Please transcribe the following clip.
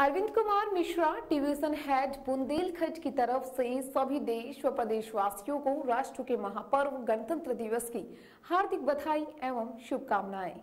Arvind Kumar Mishra, division head Bundelkhand की तरफ़ से सभी देश व प्रदेशवासियों को राष्ट्र के महापर्व गणतंत्र दिवस की हार्दिक बधाई एवं शुभकामनाएँ।